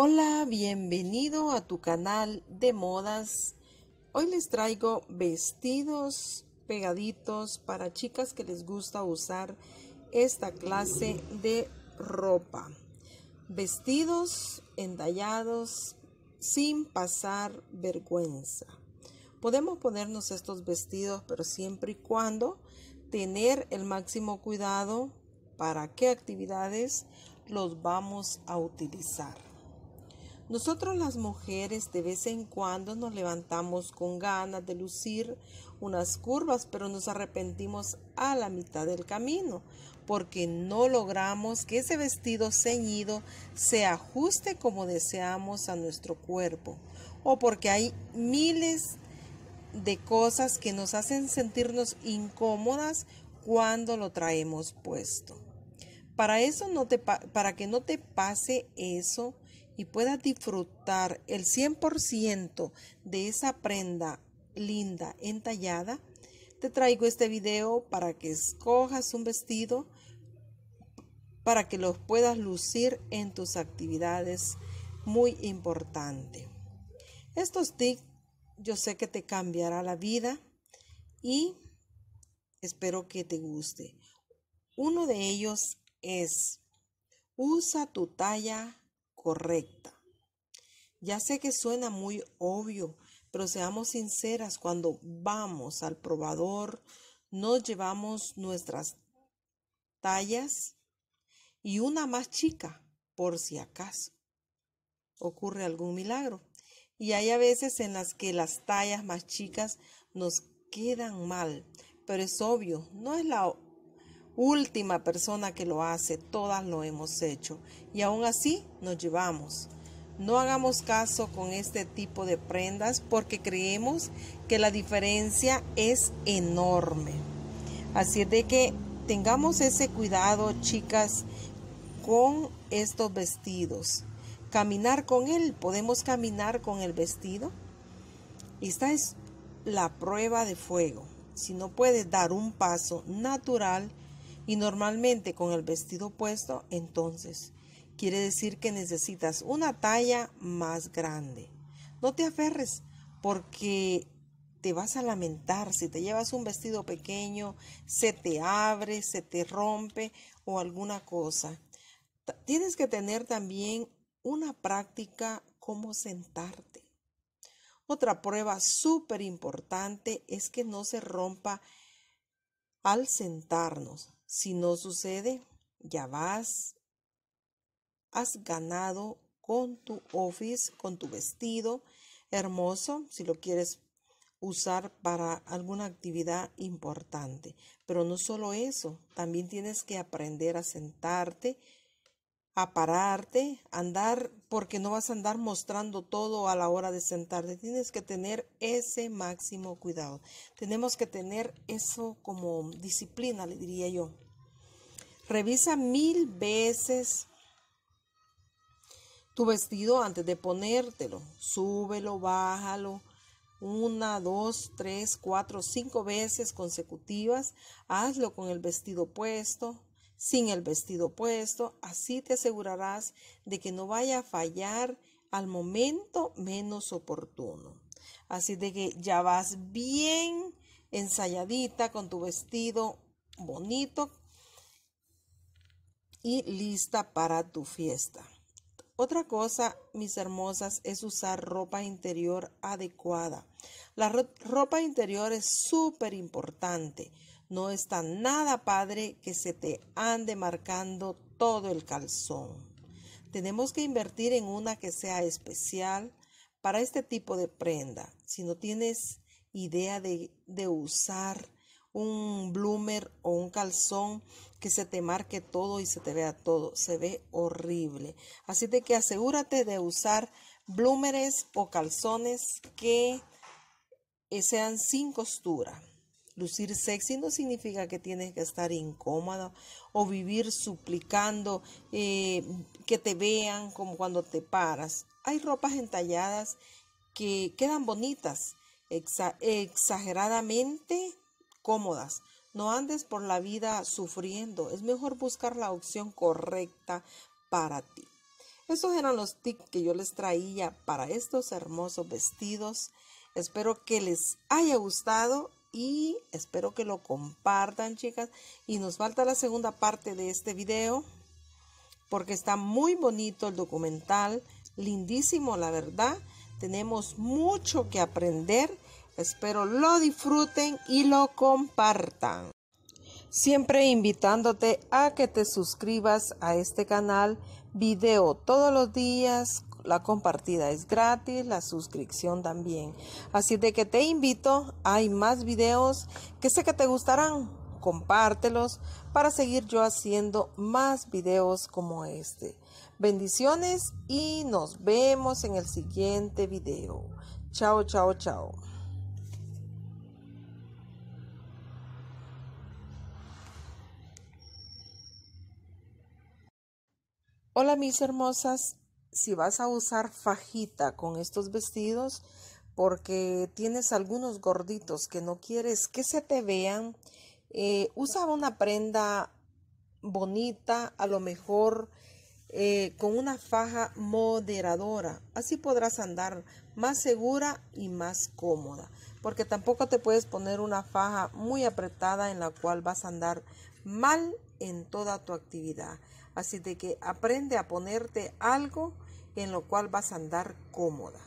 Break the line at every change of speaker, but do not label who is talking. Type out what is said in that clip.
Hola, bienvenido a tu canal de modas. Hoy les traigo vestidos pegaditos para chicas que les gusta usar esta clase de ropa. Vestidos entallados sin pasar vergüenza. Podemos ponernos estos vestidos, pero siempre y cuando tener el máximo cuidado para qué actividades los vamos a utilizar. Nosotros las mujeres de vez en cuando nos levantamos con ganas de lucir unas curvas, pero nos arrepentimos a la mitad del camino porque no logramos que ese vestido ceñido se ajuste como deseamos a nuestro cuerpo o porque hay miles de cosas que nos hacen sentirnos incómodas cuando lo traemos puesto. Para eso para que no te pase eso, y puedas disfrutar el 100% de esa prenda linda entallada, te traigo este video para que escojas un vestido para que los puedas lucir en tus actividades muy importante. Estos tips yo sé que te cambiará la vida y espero que te guste. Uno de ellos es usa tu talla correcta. Ya sé que suena muy obvio, pero seamos sinceras, cuando vamos al probador, nos llevamos nuestras tallas y una más chica, por si acaso ocurre algún milagro. Y hay a veces en las que las tallas más chicas nos quedan mal, pero es obvio, no es la última persona que lo hace, todas lo hemos hecho y aún así nos llevamos. No hagamos caso con este tipo de prendas porque creemos que la diferencia es enorme. Así es de que tengamos ese cuidado, chicas, con estos vestidos. Caminar con él, podemos caminar con el vestido. Esta es la prueba de fuego. Si no puedes dar un paso natural, y normalmente con el vestido puesto, entonces quiere decir que necesitas una talla más grande. No te aferres porque te vas a lamentar si te llevas un vestido pequeño, se te abre, se te rompe o alguna cosa. Tienes que tener también una práctica como sentarte. Otra prueba súper importante es que no se rompa al sentarnos. Si no sucede, ya vas, has ganado con tu office, con tu vestido hermoso, si lo quieres usar para alguna actividad importante. Pero no solo eso, también tienes que aprender a sentarte, a pararte, andar, porque no vas a andar mostrando todo a la hora de sentarte. Tienes que tener ese máximo cuidado. Tenemos que tener eso como disciplina, le diría yo. Revisa mil veces tu vestido antes de ponértelo. Súbelo, bájalo. Una, dos, tres, cuatro, cinco veces consecutivas. Hazlo con el vestido puesto sin el vestido puesto, así te asegurarás de que no vaya a fallar al momento menos oportuno. Así de que ya vas bien ensayadita con tu vestido bonito y lista para tu fiesta. Otra cosa, mis hermosas, es usar ropa interior adecuada. La ropa interior es súper importante. No está nada padre que se te ande marcando todo el calzón. Tenemos que invertir en una que sea especial para este tipo de prenda. Si no tienes idea de, de usar un bloomer o un calzón que se te marque todo y se te vea todo, se ve horrible. Así de que asegúrate de usar bloomers o calzones que sean sin costura. Lucir sexy no significa que tienes que estar incómoda o vivir suplicando eh, que te vean como cuando te paras. Hay ropas entalladas que quedan bonitas, exageradamente cómodas. No andes por la vida sufriendo. Es mejor buscar la opción correcta para ti. Estos eran los tips que yo les traía para estos hermosos vestidos. Espero que les haya gustado y espero que lo compartan, chicas. Y nos falta la segunda parte de este video porque está muy bonito el documental, lindísimo la verdad. Tenemos mucho que aprender. Espero lo disfruten y lo compartan. Siempre invitándote a que te suscribas a este canal. Video todos los días. La compartida es gratis, la suscripción también. Así de que te invito, hay más videos que sé que te gustarán. Compártelos para seguir yo haciendo más videos como este. Bendiciones y nos vemos en el siguiente video. Chao, chao, chao. Hola mis hermosas, si vas a usar fajita con estos vestidos porque tienes algunos gorditos que no quieres que se te vean, eh, usa una prenda bonita, a lo mejor eh, con una faja moderadora. Así podrás andar más segura y más cómoda. Porque tampoco te puedes poner una faja muy apretada en la cual vas a andar mal en toda tu actividad. Así de que aprende a ponerte algo en lo cual vas a andar cómoda.